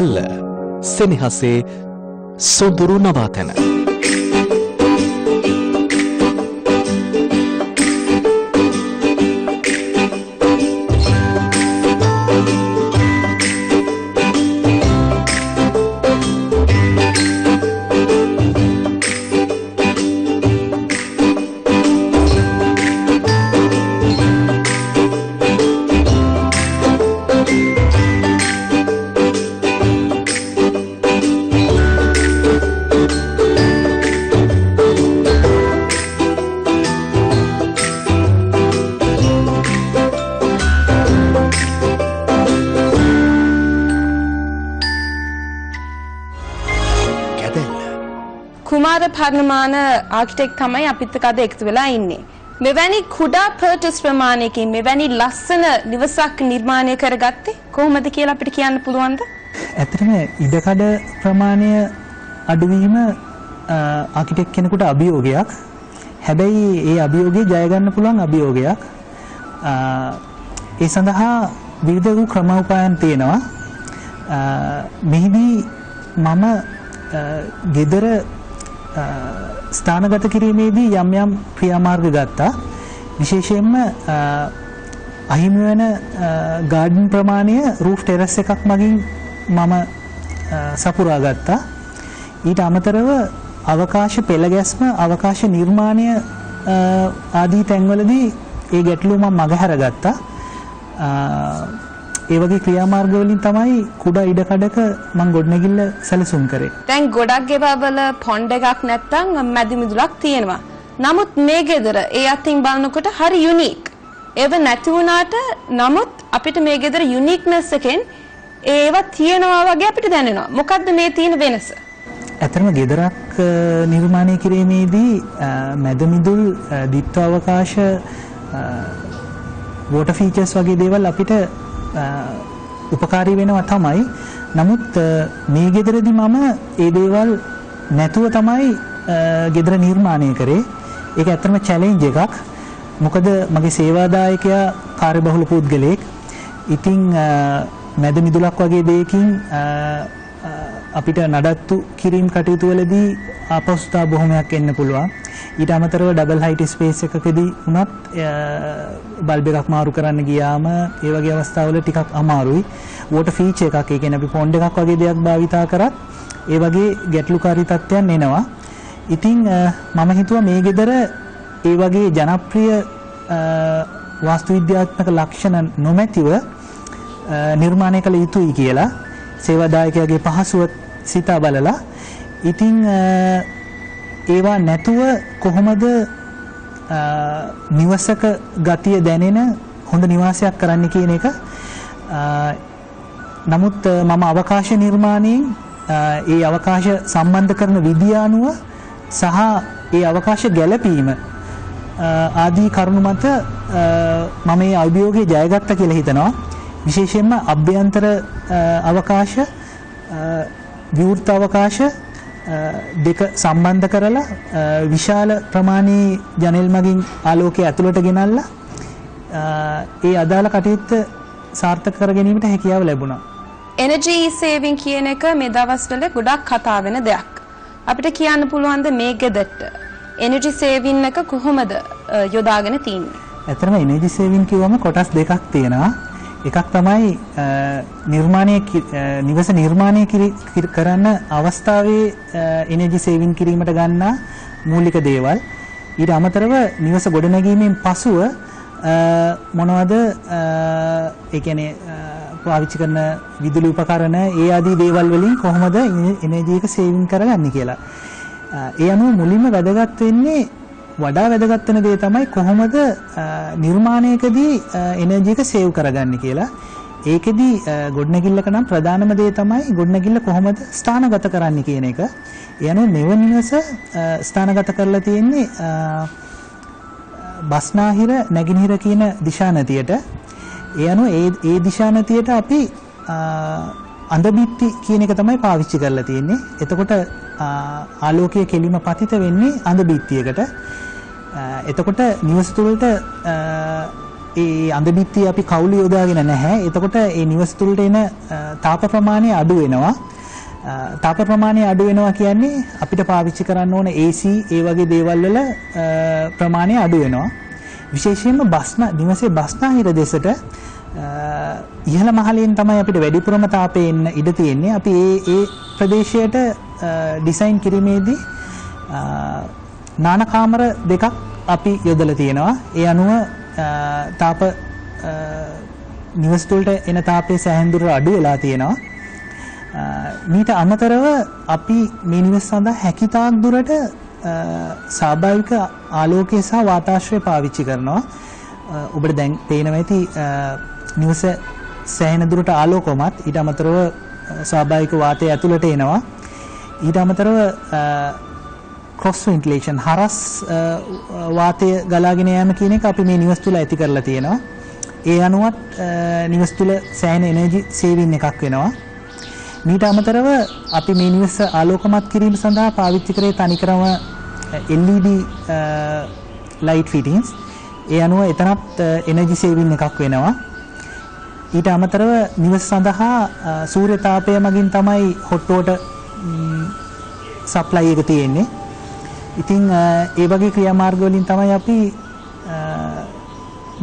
කැදැල්ල සෙනෙහසේ සොඳුරු නවාතැන. කුමාර පර්ණමාන ආකිටෙක් තමයි අපිත් එක්ක අද එකතු වෙලා ඉන්නේ. මෙවැනි කුඩා පර්ටස් ප්‍රමාණයකින් මෙවැනි ලස්සන නිවසක් නිර්මාණය කරගත්තේ කොහොමද කියලා අපිට කියන්න පුළුවන්ද? ඇත්තටම ඉඩකඩ ප්‍රමාණය අඩුවීම ආකිටෙක් කෙනෙකුට අභියෝගයක්. හැබැයි ඒ අභියෝගය ජය ගන්න පුළුවන් අභියෝගයක්. ඒ සඳහා විවිධ වූ ක්‍රමෝපායන් තියෙනවා. මෙහිදී මම gedara ස්ථානගත කිරීමේදී යම් යම් ක්‍රියාමාර්ග ගත්තා. විශේෂයෙන්ම අහිමි වෙන ගාඩන් ප්‍රමාණය රූෆ් ටෙරස් එකක් මගින් මම සපුරා ගත්තා. ඊට අමතරව අවකාශ පෙළ ගැස්ම අවකාශ නිර්මාණය ආදී තැන්වලදී ඒ ගැටලුව මම මගහැර ගත්තා. ඒ වගේ ක්‍රියාමාර්ග වලින් තමයි කුඩා ඉඩකඩක මම ගොඩනැගිල්ල සැලසුම් කරේ. දැන් ගොඩක් ගෙවවල පොන්ඩ් එකක් නැත්තම් මැදි මිදුලක් තියෙනවා. නමුත් මේ ගෙදර ඒ අතින් බලනකොට හරි යුනික්. ඒව නැති වුණාට නමුත් අපිට මේ ගෙදර යුනික්නස් එකෙන් ඒවා තියෙනවා වගේ අපිට දැනෙනවා. මොකද්ද මේ තියෙන වෙනස? ඇතරම ගෙදරක් නිර්මාණය කිරීමේදී මැද මිදුල් දීප්ත අවකාශ වෝටර් ෆීචර්ස් වගේ දේවල් අපිට උපකාරී වෙනවා තමයි. නමුත් මේ ගෙදරදී මම ඒ දේවල් නැතුව තමයි ගෙදර නිර්මාණය කරේ. ඒක ඇත්තම චැලෙන්ජ් එකක්. මොකද මගේ සේවාදායකයා කාර්යබහුල පුද්ගලයෙක්. ඉතින් මැද මිදුලක් වගේ දෙයකින් අපිට නඩත්තු කිරීම කටයුතු වලදී අපහසුතා බොහොමයක් එන්න පුළුවන්. ඊට අමතරව ඩබල් හයිට් ස්පේස් එකකදී වුණත් බල්බ් එකක් මාරු කරන්න ගියාම ඒ වගේ අවස්ථාවල ටිකක් අමාරුයි. වෝටර් ෆීචර් එකක් ඒ කියන්නේ අපි පොන්ඩ් එකක් වගේ දෙයක් භාවිතා කරත් ඒ වගේ ගැටලුකාරී තත්ත්වයන් එනවා. ඉතින් මම හිතුවා මේ ගෙදර ඒ වගේ ජනප්‍රිය වාස්තු විද්‍යාත්මක ලක්ෂණ නොමැතිව නිර්මාණය කළ යුතුයි කියලා සේවාදායකයාගේ පහසුව සිතා බලලා ඉතින් ඒවා නැතුව කොහොමද නිවසක ගතිය දැනෙන හොඳ නිවාසයක් කරන්න කියන එක නමුත් මම අවකාශ නිර්මාණයෙන් ඒ අවකාශ සම්බන්ධ කරන විදිය අනුව සහ ඒ අවකාශ ගැලපීම ආදී කරුණු මත මම මේ අභියෝගය ජයගත්තා කියලා හිතනවා. විශේෂයෙන්ම අභ්‍යන්තර අවකාශ විවෘත අවකාශ දෙක සම්බන්ධ කරලා විශාල ප්‍රමාණයේ ජනෙල් මගින් ආලෝකය ඇතුළට ගෙනල්ලා ඒ අදාළ කටයුත්ත සාර්ථක කර ගැනීමට හැකියාව ලැබුණා. එනර්ජි සේවින් කියන එක මේ දවස්වල ගොඩක් කතා වෙන දෙයක්. අපිට කියන්න පුළුවන්ද මේ ගෙදරට එනර්ජි සේවින් එක කොහොමද යොදාගෙන තියෙන්නේ? ඇත්තටම එනර්ජි සේවින් කිව්වම කොටස් දෙකක් තියෙනවා. එකක් තමයි නිර්මාණය නිවස නිර්මාණය කරන්න අවස්ථාවේ එනර්ජි සේවින් කිරීමට ගන්නා මූලික දේවල් ඊට අමතරව නිවස ගොඩනැගීමෙන් පසුව මොනවද ඒ කියන්නේ පාවිච්චි කරන විදුලි උපකරණ ඒ ආදී දේවල් වලින් කොහොමද එනර්ජි එක සේවින් කරගන්නේ කියලා. ඒ අනුව මුලින්ම වැදගත් වෙන්නේ වඩා වැදගත් වෙන දේ තමයි කොහොමද නිර්මාණයකදී එනර්ජි එක සේව් කරගන්නේ කියලා. ඒකෙදි ගොඩනැගිල්ලක නම් ප්‍රධානම දේ තමයි ගොඩනැගිල්ල කොහොමද ස්ථානගත කරන්නේ කියන එක. ඒ අනුව මෙවැනි නිවස ස්ථානගත කරලා තියෙන්නේ බස්නාහිර නැගිනහිර කියන දිශානතියට. ඒ අනුව ඒ ඒ දිශානතියට අපි අඳබිත්ති කියන එක තමයි පාවිච්චි කරලා තියෙන්නේ. එතකොට ආලෝකයේ කෙලිම පතිත වෙන්නේ අඳබිත්තියකට. එතකොට නිවස තුළට ඒ අඳබිත්තිය අපි කවුළු යොදාගෙන නැහැ. එතකොට ඒ නිවස තුළට එන අ, තාප ප්‍රමාණය අඩු වෙනවා. අ, තාප ප්‍රමාණය අඩු වෙනවා කියන්නේ අපිට පාවිච්චි කරන්න ඕන AC ඒ වගේ දේවල් වල අ, ප්‍රමාණය අඩු වෙනවා. විශේෂයෙන්ම බස්න නිවසේ බස්නාහිර දෙසට අ, ඉහළ මහලෙන් තමයි අපිට වැඩිපුරම තාපය එන්න ඉඩ තියෙන්නේ. අපි ඒ ඒ ප්‍රදේශයට අ, ඩිසයින් කිරීමේදී අ, නාන කාමර දෙකක් අපි යොදලා තියෙනවා. ඒ අනුව අ, තාප අ, නිවස් තුළට එන තාපයේ සෑහෙන දුරට අඩු වෙලා තියෙනවා. අ, මීට අමතරව අපි මේ නිවස් සඳහා හැකිතාක් දුරට අ, ස්වාභාවික ආලෝකය සහ වාතාශ්‍රය පාවිච්චි කරනවා. අ, ඔබට දැන් පේනවා ඇති අ, නිවස සෑහෙන දුරට ආලෝකමත් ඊට අමතරව අ, ස්වාභාවික වාතය ඇතුළට එනවා. ඊට අමතරව ක්‍රොස් වෙන්ටිලේෂන් හරස් අ, වාතය ගලාගෙන යාම කියන එක අපි මේ නිවස් තුළ ඇති කරලා තියෙනවා. ඒ අනුවත් අ, නිවස් තුළ සෑහෙන එනර්ජි සේවින් එකක් වෙනවා. මීට අමතරව අපි මේ නිවස ආලෝකමත් කිරීම සඳහා පාවිච්චි කරේ තනිකරම uh, LED uh, light fittings. ඒ අනුව එතනත් එනර්ජි සේවින් එකක් වෙනවා. ඊට අමතරව නිවස සඳහා අ, සූර්ය තාපය මගින් තමයි හොට් වෝටර් සප්ලයි එක තියෙන්නේ. ඉතින් ඒ වගේ ක්‍රියාමාර්ග වලින් තමයි අපි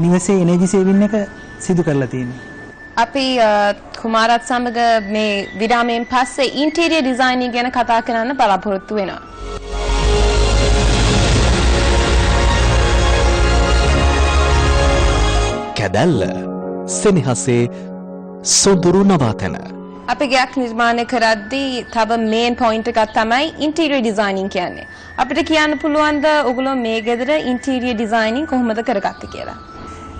නිවසේ එනර්ජි සේවින් එක සිදු කරලා තියෙන්නේ. අපි කුමාරත් සමග මේ විරාමයෙන් පස්සේ ඉන්ටීරියර් ඩිසයිනින් ගැන කතා කරන්න බලාපොරොත්තු වෙනවා. කැදැල්ල සෙනෙහසේ සොඳුරු නවාතැන අපි ගයක් නිර්මාණය කරද්දී තව මේන් පොයින්ට් එකක් තමයි ඉන්ටීරියර් ඩිසයිනින් කියන්නේ. අපිට කියන්න පුළුවන්ද ඔගොල්ලෝ මේ ගෙදර ඉන්ටීරියර් ඩිසයිනින් කොහොමද කරගත්තේ කියලා?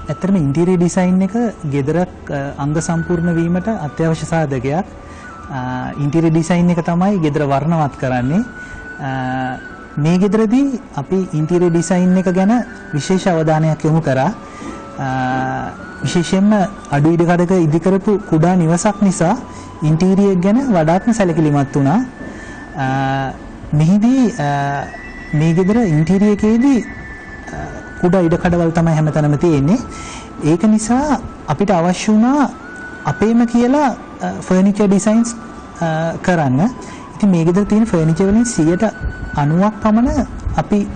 ඇත්තටම ඉන්ටීරියර් ඩිසයින් එක ගෙදරක් අ, අංග සම්පූර්ණ වීමට අත්‍යවශ්‍ය සාධකයක්. අ, ඉන්ටීරියර් ඩිසයින් එක තමයි ගෙදර වර්ණවත් කරන්නේ. අ, මේ ගෙදරදී අපි ඉන්ටීරියර් ඩිසයින් එක ගැන විශේෂ අවධානයක් යොමු කරා. අ, විශේෂයෙන්ම අඩු ඉඩ කඩක ඉදි කරපු කුඩා නිවසක් නිසා ඉන්ටීරියර් ගැන වඩාත්ම සැලකිලිමත් වුණා. අ, මෙහිදී අ, මේ ගෙදර ඉන්ටීරියර් එකේදී අ, කුඩා ඉඩ කඩවල් තමයි හැමතැනම තියෙන්නේ. ඒක නිසා අපිට අවශ්‍ය වුණා අපේම කියලා ෆර්නිචර් ඩිසයින්ස් කරන්න. ඉතින් මේ ගෙදර තියෙන ෆර්නිචර් වලින් 90ක් පමණ අපි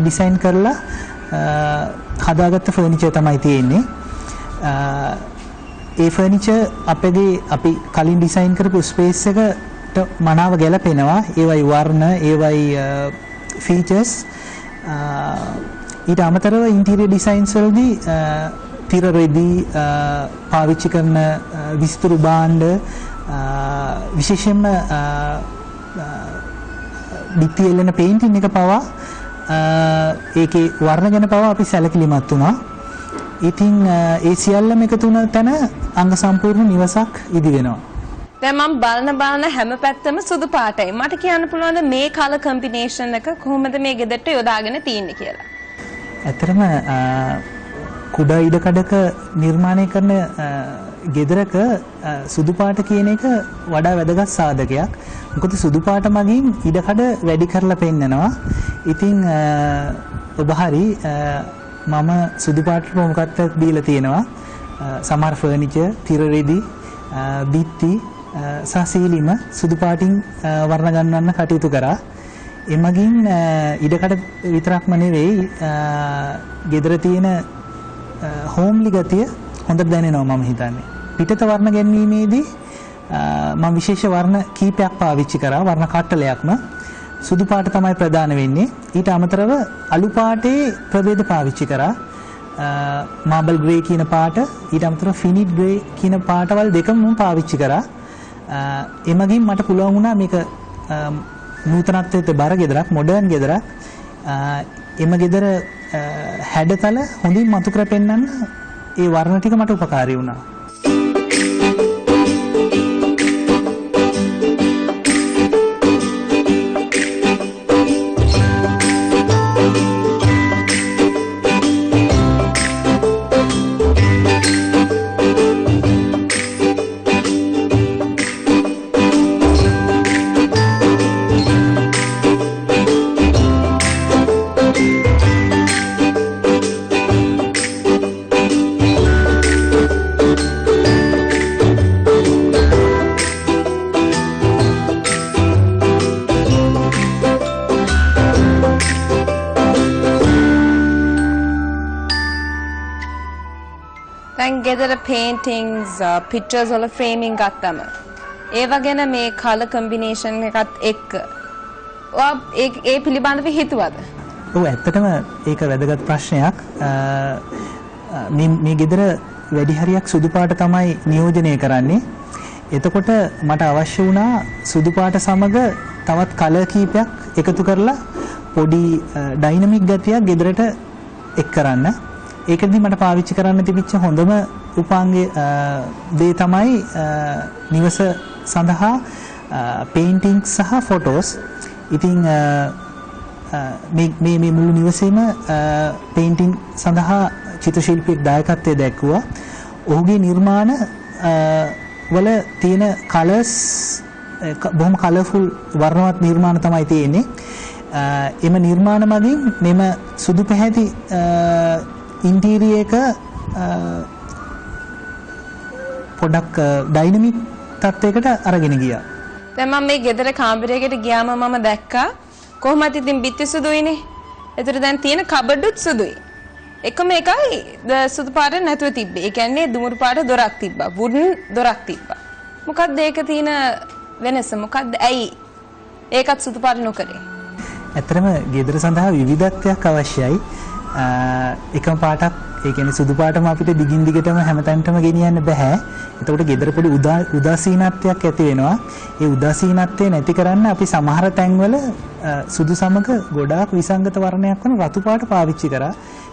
ඩිසයින් කරලා අ, හදාගත්ත ෆර්නිචර් තමයි තියෙන්නේ. අ, ඒ ෆර්නිචර් අපගේ අපි කලින් ඩිසයින් කරපු ස්පේස් එකට මනාව ගැලපෙනවා. ඒවයි වර්ණ, ඒවයි ෆීචර්ස් ඊට අමතරව ඉන්ටීරියර් ඩිසයින්ස් වලදී අ, තිර රෙදි අ, පාවිච්චි කරන අ, විස්තරු භාණ්ඩ අ, විශේෂයෙන්ම අ, අ, බිත්ති එල්ලෙන පේන්ටින් එක පවා අ, ඒකේ වර්ණ ගැන පවා අපි සැලකිලිමත් වුණා. ඉතින් ඒ සියල්ලම එකතු වුණ තැන අංග සම්පූර්ණ නිවසක් ඉදි වෙනවා. දැන් මම බලන බලන හැම පැත්තම සුදු පාටයි. මට කියන්න පුළුවන්ද මේ කලර් කම්බිනේෂන් එක කොහොමද මේ ගෙදරට යොදාගෙන තියෙන්නේ කියලා? ඇතරම කුඩා ඉඩකඩක නිර්මාණය කරන ගෙදරක සුදු පාට කියන එක වඩා වැදගත් සාධකයක්. මොකද සුදු පාට මගින් ඉඩකඩ වැඩි කරලා පෙන්නනවා. ඉතින් ඔබ හරි මම සුදු පාට ප්‍රමුඛත්වයක් දීලා තියෙනවා. අ, සමහර ෆර්නිචර්, තිර රෙදි, අ, බිත්ති අ, සහ සීලිම සුදු පාටින් අ, වර්ණ ගන්වන්න කටයුතු කරා. එමගින් අ, ඉඩකඩ විතරක්ම නෙවෙයි අ, ගෙදර තියෙන හෝම්ලි ගතිය හොඳට දැනෙනවා මම හිතන්නේ. පිටත වර්ණ ගැන්වීමේදී අ, මම විශේෂ වර්ණ කීපයක් පාවිච්චි කරා වර්ණ කට්ටලයක්ම සුදු පාට තමයි ප්‍රධාන වෙන්නේ. ඊට අමතරව අලු පාටේ ප්‍රභේද පාවිච්චි කරා. මාබල් ග්‍රේ කියන පාට ඊට අමතරව ෆිනිට් ග්‍රේ කියන පාටවල් දෙකම මම පාවිච්චි කරා. අ, එමගින් මට පුළුවන් වුණා මේක අ, නූතනත්වයට බර ගෙදරක් මොඩර්න් ගෙදරක් අ, එම ගෙදර අ, හැඩතල හොඳින් මතු කර පෙන්වන්න ඒ වර්ණ ටික මට උපකාරී වුණා. පික්චර්ස් වල ෆ්‍රේමින් ගත්තම ඒව ගැන මේ කල කම්බිනේෂන් එකත් එක්ක ඔයා ඒ- ඒ පිළිබඳව හිතුවද? ඔව් ඇත්තටම ඒක වැදගත් ප්‍රශ්නයක්. අ, අ, මේ මේ ගෙදර වැඩි හරියක් සුදු පාට තමයි නියෝජනය කරන්නේ. එතකොට මට අවශ්‍ය වුණා සුදු පාට සමග තවත් කලර් කීපයක් එකතු කරලා පොඩි ඩයිනමික් ගතියක් ගෙදරට එක් කරන්න. ඒකදී මට පාවිච්චි කරන්න තිබිච්ච හොඳම උපාංගය අ, දේ තමයි අ, නිවස සඳහා පේන්ටිං සහ ෆොටෝස්. ඉතින් අ, අ, මේ මේ මේ මුළු නිවසේම පේන්ටිං සඳහා චිත්‍ර ශිල්පියෙක් දායකත්වයේ දැක්වුවා. ඔහුගේ නිර්මාණ අ, වල තියෙන කලර්ස් බොහොම කලර්ෆුල් වර්ණවත් නිර්මාණ තමයි තියෙන්නේ. අ, එම නිර්මාණ මගින් මෙම සුදු පැහැති ඉන්ටීරියර් එක අ, පොඩක් ඩයිනමික් තත්යකට අරගෙන ගියා. දැන් මම මේ ගෙදර කාමරයකට ගියාම මම දැක්කා කොහොමද ඉතින් බිත්ති සුදුයිනේ. ඒතර දැන් තියෙන කබඩුත් සුදුයි. එකම එකයි සුදු පාට නැතුව තිබ්බේ. ඒ කියන්නේ දුමුරු පාට දොරක් තිබ්බා. වුඩන් දොරක් තිබ්බා. මොකක්ද ඒක තියෙන වෙනස? මොකක්ද ඇයි ඒකත් සුදු පාට නොකරේ? ඇත්තටම ගෙදර සඳහා විවිධත්වයක් අවශ්‍යයි. අ, එකම පාටක් ඒ කියන්නේ සුදු පාටම අපිට දිගින් දිගටම හැමතැනටම ගෙනියන්න බෑ. එතකොට ගෙදර පොඩි උදා උදාසීනත්වයක් ඇති වෙනවා. ඒ උදාසීනත්වය නැති කරන්න අපි සමහර තැන්වල අ, සුදු සමග ගොඩාක් විසංගත වර්ණයක් වන රතු පාට පාවිච්චි කරා.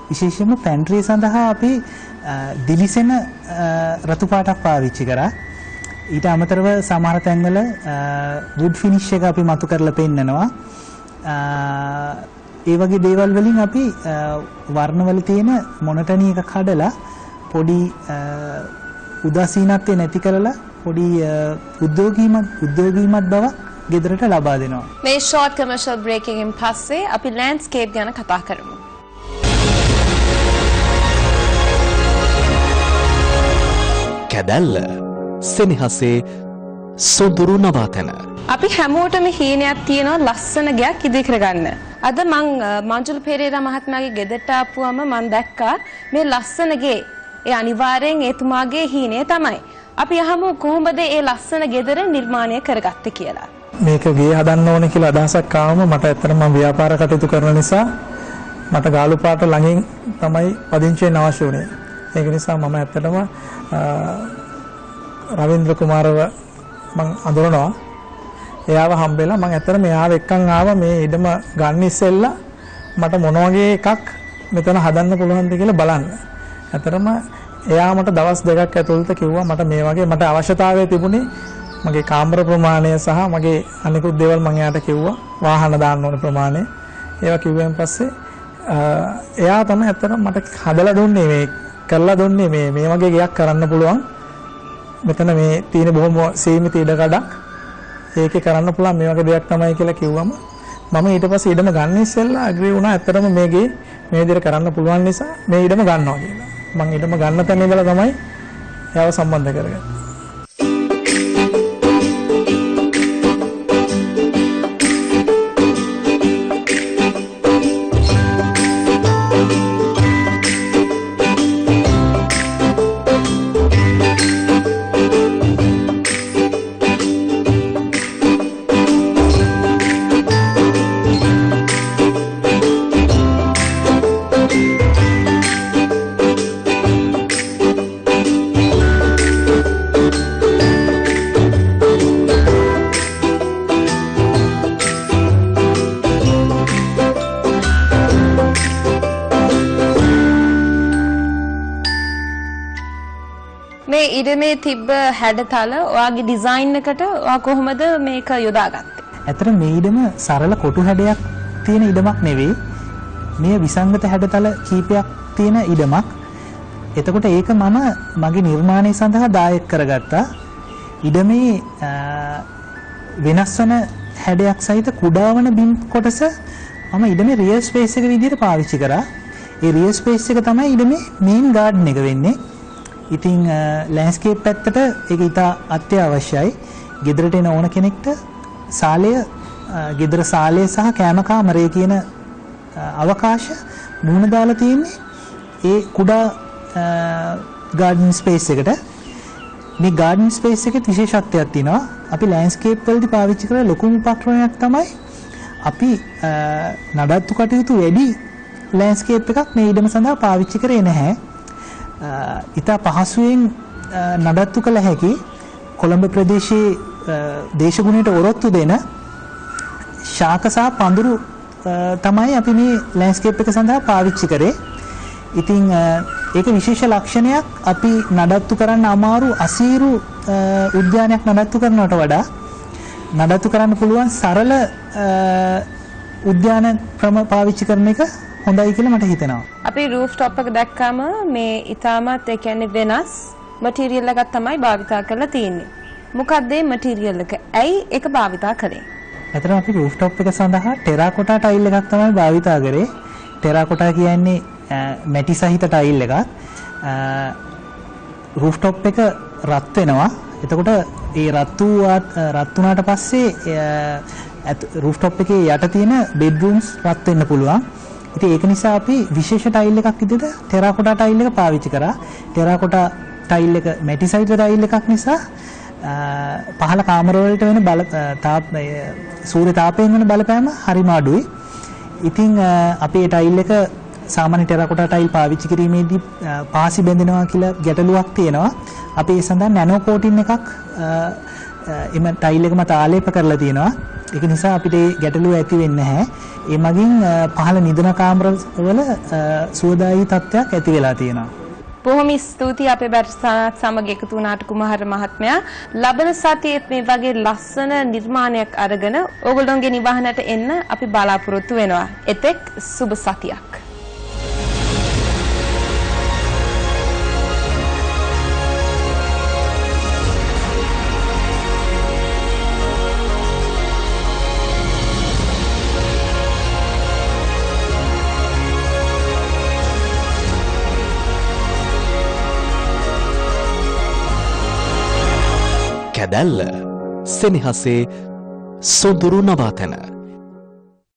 විශේෂයෙන්ම පැන්ට්‍රි සඳහා අපි අ, දිලිසෙන අ, රතු පාටක් පාවිච්චි කරා. ඊට අමතරව සමහර තැන්වල වුඩ් ෆිනිෂ් එක අපි මතු කරලා පෙන්නනවා. ඒ වගේ දේවල් වලින් අපි වර්ණවල තියෙන මොනටනි එක කඩලා පොඩි උදාසීනත්වය නැති කරලා පොඩි උද්‍යෝගීමත් උද්‍යෝගීමත් බවක් ගෙදරට ලබා දෙනවා. මේ ෂෝට් කමර්ෂල් බ්‍රේක් එකෙන් පස්සේ අපි ලෑන්ඩ්ස්කේප් ගැන කතා කරමු. කැදැල්ල සෙනෙහසේ සොඳුරු නවාතැන අපි හැමෝටම හීනයක් තියෙනවා ලස්සන ගයක් ඉදි කරගන්න. අද මං අ, මංජුල් පෙරේරා මහත්මයාගේ ගෙදරට ආපුවම මං දැක්කා මේ ලස්සන ගේ. ඒ අනිවාර්යෙන් එතුමාගේ හීනය තමයි. අපි අහමු කොහොමද මේ ලස්සන ගෙදර නිර්මාණය කරගත්තේ කියලා. මේක ගේ හදන්න ඕනේ කියලා අදහසක් ආවම මට ඇත්තටම මම ව්‍යාපාර කටයුතු කරන නිසා මට ගාලු පාට ළඟින් තමයි පදිංචි වෙන්න අවශ්‍ය වුණේ. ඒක නිසා මම ඇත්තටම අ, රවීන්ද්‍ර කුමාරව මම අඳුරනවා. එයාව හම්බෙලා මම ඇත්තටම එයාව එක්කන් ආවා මේ ඉඩම ගන්න ඉස්සෙල්ලා මට මොන වගේ එකක් මෙතන හදන්න පුළුවන්ද කියලා බලන්න. ඇත්තටම එයා මට දවස් දෙකක් ඇතුළත කිව්වා මට මේ වගේ මට අවශ්‍යතාවය තිබුණේ මගේ කාමර ප්‍රමාණය සහ මගේ අනිකුත් දේවල් මම එයාට කිව්වා වාහන දාන්න ඕන ප්‍රමාණය. ඒවා කිව්වෙන් පස්සේ අ, එයා තමයි ඇත්තටම මට හදලා දුන්නේ මේ කරලා දුන්නේ මේ මේ වගේ ගයක් කරන්න පුළුවන්. මෙතන මේ තියෙන බොහොම සීමිත ඉඩකඩක් ඒකේ කරන්න පුළුවන් මේ වගේ දෙයක් තමයි කියලා කිව්වම මම ඊට පස්සේ ඉඩම ගන්න ඉස්සෙල්ලා අග්‍රී වුණා ඇත්තටම මේකේ මේ විදිහට කරන්න පුළුවන් නිසා මේ ඉඩම ගන්නවා කියලා. මම ඉඩම ගන්න තැන ඉඳලා තමයි එයාව සම්බන්ධ කරගත්තේ. මේ ඉඩමේ තිබ්බ හැඩතල ඔයාගේ ඩිසයින් එකට ඔයා කොහොමද මේක යොදාගත්තේ? ඇතර මේ ඉඩම සරල කොටු හැඩයක් තියෙන ඉඩමක් නෙවෙයි. මේ විසංගත හැඩතල කීපයක් තියෙන ඉඩමක්. එතකොට ඒක මම මගේ නිර්මාණය සඳහා දායක කරගත්තා. ඉඩමේ අ, වෙනස් වන හැඩයක් සහිත කුඩාවන බිම් කොටස මම ඉඩමේ රියල් ස්පේස් එක විදිහට පාවිච්චි කරා. ඒ රියල් ස්පේස් එක තමයි ඉඩමේ මේන් ගාඩන් එක වෙන්නේ. ඉතින් ලෑන්ස්කේප් පැත්තට ඒක ඉතා අත්‍යවශ්‍යයි. ගෙදරට එන ඕන කෙනෙක්ට සාලය අ, ගෙදර සාලය සහ කෑම කාමරය කියන අ, අවකාශ මුණ දාලා තියෙන්නේ ඒ කුඩා අ, ගාඩන් ස්පේස් එකට මේ ගාඩන් ස්පේස් එකේ විශේෂත්වයක් තියෙනවා. අපි ලෑන්ඩ්ස්කේප් වලදී පාවිච්චි කරන ලොකුම උපකරණයක් තමයි අපි අ, නඩත්තු කටයුතු වැඩි ලෑන්ඩ්ස්කේප් එකක් මේ ඉඩම සඳහා පාවිච්චි කරේ නැහැ. අ, ඉතා පහසුවෙන් අ, නඩත්තු කළ හැකි කොළඹ ප්‍රදේශයේ අ, දේශගුණයට ඔරොත්තු දෙන ශාක සහ පඳුරු අ, තමයි අපි මේ ලෑන්ඩ්ස්කේප් එක සඳහා පාවිච්චි කරේ. ඉතින් අ, ඒක විශේෂ ලක්ෂණයක් අපි නඩත්තු කරන්න අමාරු අසීරු අ, උද්‍යානයක් නඩත්තු කරනවට වඩා නඩත්තු කරන්න පුළුවන් සරල අ, උද්‍යාන ක්‍රම පාවිච්චි කරන එක හොඳයි කියලා මට හිතෙනවා. අපි රූෆ් টොප් එක දැක්කම මේ ඊටමත් ඒ කියන්නේ වෙනස් මටීරියල් එකක් තමයි භාවිතා කරලා තියෙන්නේ. මොකක්ද මේ මටීරියල් එක? ඇයි ඒක භාවිතා කරේ? ඇතර අපි රූෆ්ටොප් එක සඳහා ටෙරාකොටා ටයිල් එකක් තමයි භාවිතා කරේ. ටෙරාකොටා කියන්නේ මැටි සහිත ටයිල් එකක්. රූෆ්ටොප් එක රත් වෙනවා. එතකොට ඒ රත් වූ රත් වුණාට පස්සේ රූෆ්ටොප් එකේ යට තියෙන බෙඩ්රූම්ස් රත් වෙන්න පුළුවන්. ඉතින් ඒක නිසා අපි විශේෂ ටයිල් එකක් විදිහට ටෙරාකොටා ටයිල් එක පාවිච්චි කරා. ටෙරාකොටා ටයිල් එක මැටි සහිත ටයිල් එකක් නිසා අ, පහළ කාමරවලට වෙන බල අ, තාප අ, සූර්ය තාපයෙන් වෙන බලපෑම හරිම අඩුයි. ඉතින් අ, අපි ඒ ටයිල් එක සාමාන්‍ය ටෙරකොටා ටයිල් පාවිච්චි කිරීමේදී අ, පාසි බැඳෙනවා කියලා ගැටලුවක් තියෙනවා. අපි ඒ සඳහා නැනෝ කෝටින් එකක් අ, අ, එම ටයිල් එක මත ආලේප කරලා තියෙනවා. ඒක නිසා අපිට ඒ ගැටලුව ඇති වෙන්නේ නැහැ. ඒ මගින් අ, පහළ නිදන කාමරවල අ, සුවදායී තත්ත්වයක් ඇති වෙලා තියෙනවා. බොහොම ස්තුතියි අපේ බර්සාත් සමග එකතු වුණාට කුමාර මහත්මයා. ලබන සතියේ මේ වගේ ලස්සන නිර්මාණයක් අරගෙන ඕගොල්ලොන්ගේ නිවහනට එන්න අපි බලාපොරොත්තු වෙනවා. එතෙක් සුබ සතියක්. කැදැල්ල සෙනෙහසේ සොඳුරු නවාතැන.